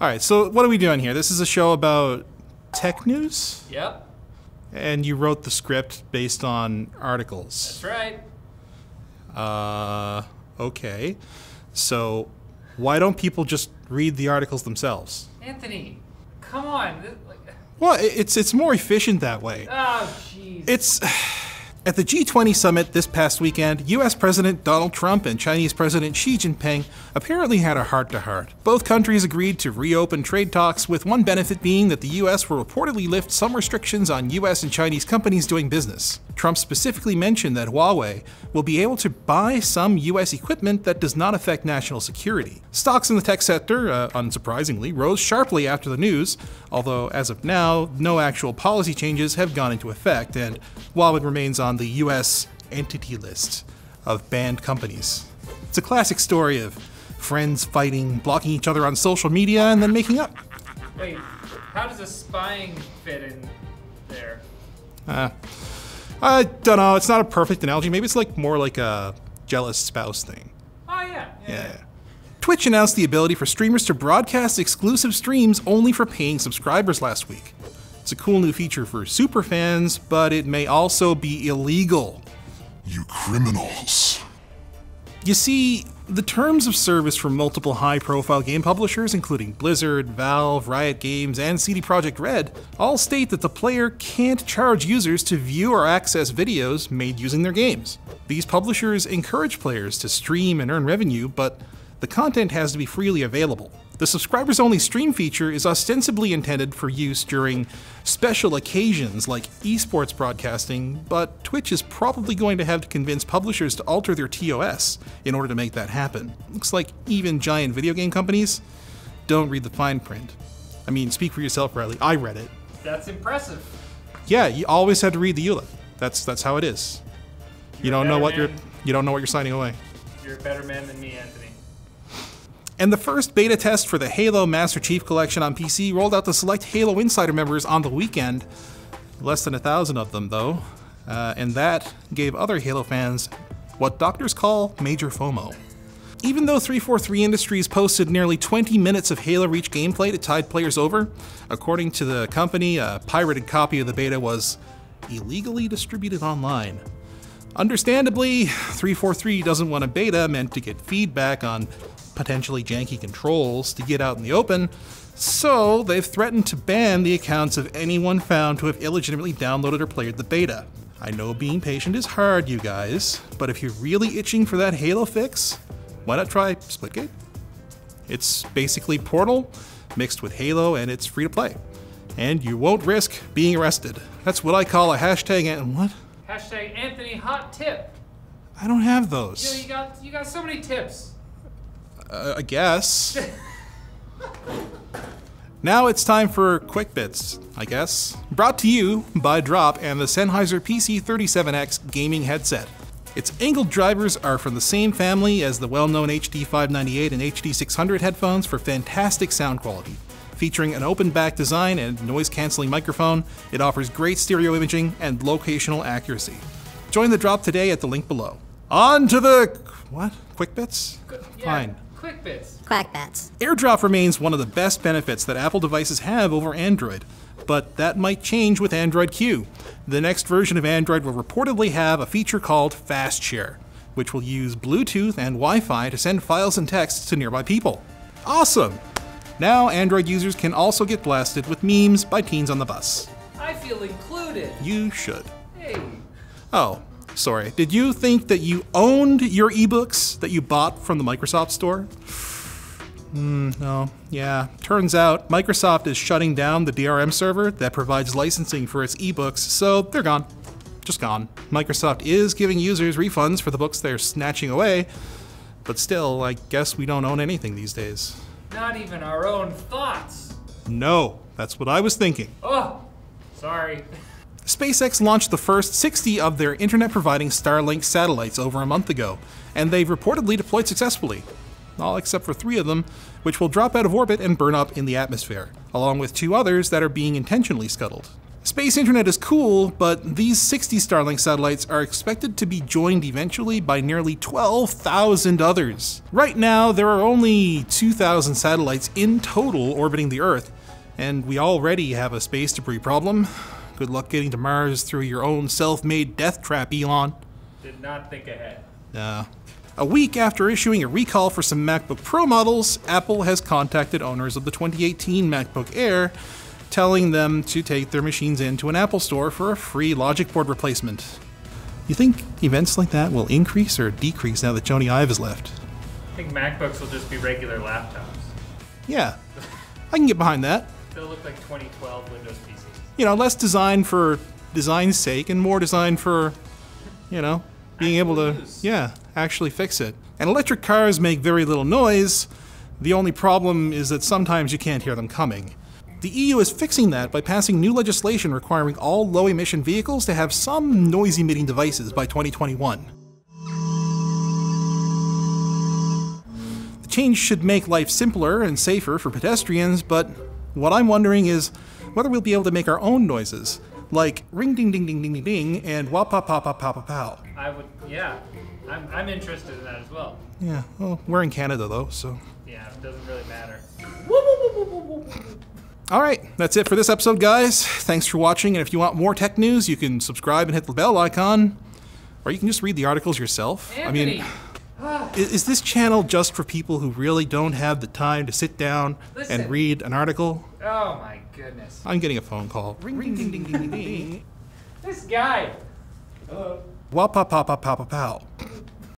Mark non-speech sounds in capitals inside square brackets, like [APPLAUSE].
All right, so what are we doing here? This is a show about tech news, Yep, and you wrote the script based on articles. that's right. Uh, okay. So why don't people just read the articles themselves? Anthony, come on. Well, it's it's more efficient that way. Oh, jeez. It's [SIGHS] at the G20 summit this past weekend, US President Donald Trump and Chinese President Xi Jinping apparently had a heart to heart. Both countries agreed to reopen trade talks, with one benefit being that the US will reportedly lift some restrictions on US and Chinese companies doing business. Trump specifically mentioned that Huawei will be able to buy some US equipment that does not affect national security. Stocks in the tech sector, uh, unsurprisingly, rose sharply after the news, although as of now, no actual policy changes have gone into effect, and Huawei remains on the US entity list of banned companies. It's a classic story of friends fighting, blocking each other on social media, and then making up. Wait, how does a spying fit in there? Uh, I don't know, it's not a perfect analogy. Maybe it's like more like a jealous spouse thing. Oh, yeah. Yeah. Yeah. Twitch announced the ability for streamers to broadcast exclusive streams only for paying subscribers last week. It's a cool new feature for super fans, but it may also be illegal. You criminals. You see, the terms of service for multiple high profile game publishers, including Blizzard, Valve, Riot Games, and CD Projekt Red, all state that the player can't charge users to view or access videos made using their games. These publishers encourage players to stream and earn revenue, but the content has to be freely available. The subscribers only stream feature is ostensibly intended for use during special occasions like esports broadcasting, but Twitch is probably going to have to convince publishers to alter their TOS in order to make that happen. Looks like even giant video game companies don't read the fine print. I mean, speak for yourself, Riley. I read it. That's impressive. Yeah, you always have to read the EULA. That's that's how it is. You You're a don't know better what you're you don't know what you're signing away. You're a better man than me, Anthony. And the first beta test for the Halo Master Chief Collection on PC rolled out to select Halo Insider members on the weekend. Less than a thousand of them, though. Uh, and that gave other Halo fans what doctors call major FOMO. Even though 343 Industries posted nearly 20 minutes of Halo Reach gameplay to tide players over, according to the company, a pirated copy of the beta was illegally distributed online. Understandably, 343 doesn't want a beta meant to get feedback on potentially janky controls to get out in the open, so they've threatened to ban the accounts of anyone found to have illegitimately downloaded or played the beta. I know being patient is hard, you guys, but if you're really itching for that Halo fix, why not try Splitgate? It's basically Portal mixed with Halo, and it's free to play. And you won't risk being arrested. That's what I call a hashtag. And what? Hashtag Anthony Hot Tip. I don't have those. you got you got so many tips. Uh, I guess. now it's time for quick bits, I guess. Brought to you by Drop and the Sennheiser PC37X gaming headset. Its angled drivers are from the same family as the well known HD598 and HD600 headphones for fantastic sound quality. Featuring an open back design and noise canceling microphone, it offers great stereo imaging and locational accuracy. Join the drop today at the link below. On to the. What? Quick bits? Yeah, Fine. Quick bits. Quack bats. AirDrop remains one of the best benefits that Apple devices have over Android, but that might change with Android Q. The next version of Android will reportedly have a feature called Fast Share, which will use Bluetooth and Wi Fi to send files and texts to nearby people. Awesome! Now, Android users can also get blasted with memes by teens on the bus. I feel included. You should. Hey. Oh, sorry. Did you think that you owned your ebooks that you bought from the Microsoft store? Hmm, no. Yeah. Turns out Microsoft is shutting down the DRM server that provides licensing for its ebooks, so they're gone. Just gone. Microsoft is giving users refunds for the books they're snatching away, but still, I guess we don't own anything these days. Not even our own thoughts. No, that's what I was thinking. Oh, sorry. [LAUGHS] SpaceX launched the first 60 of their internet providing Starlink satellites over a month ago, and they've reportedly deployed successfully. All except for three of them, which will drop out of orbit and burn up in the atmosphere, along with two others that are being intentionally scuttled. Space internet is cool, but these 60 Starlink satellites are expected to be joined eventually by nearly 12,000 others. Right now, there are only 2,000 satellites in total orbiting the Earth, and we already have a space debris problem. Good luck getting to Mars through your own self made death trap, Elon. Did not think ahead. Uh, a week after issuing a recall for some MacBook Pro models, Apple has contacted owners of the 2018 MacBook Air, telling them to take their machines into an Apple store for a free logic board replacement. You think events like that will increase or decrease now that Jony Ive has left? I think MacBooks will just be regular laptops. Yeah, I can get behind that. They'll look like 2012 Windows PCs. You know, less design for design's sake and more design for, you know, being able to, yeah, actually fix it. And electric cars make very little noise. The only problem is that sometimes you can't hear them coming. The EU is fixing that by passing new legislation requiring all low emission vehicles to have some noise emitting devices by 2021. The change should make life simpler and safer for pedestrians, but what I'm wondering is whether we'll be able to make our own noises, like ring ding ding ding ding ding ding and wah pa pa pa pa pa pow. I would, yeah. I'm, I'm interested in that as well. Yeah, well, we're in Canada though, so. Yeah, it doesn't really matter. All right, that's it for this episode, guys. Thanks for watching, and if you want more tech news, you can subscribe and hit the bell icon, or you can just read the articles yourself. Anthony, I mean, i- is this channel just for people who really don't have the time to sit down Listen. and read an article? oh my goodness. I'm getting a phone call. Ring ding ding ding ding ding ding. [LAUGHS] This guy. Wah pa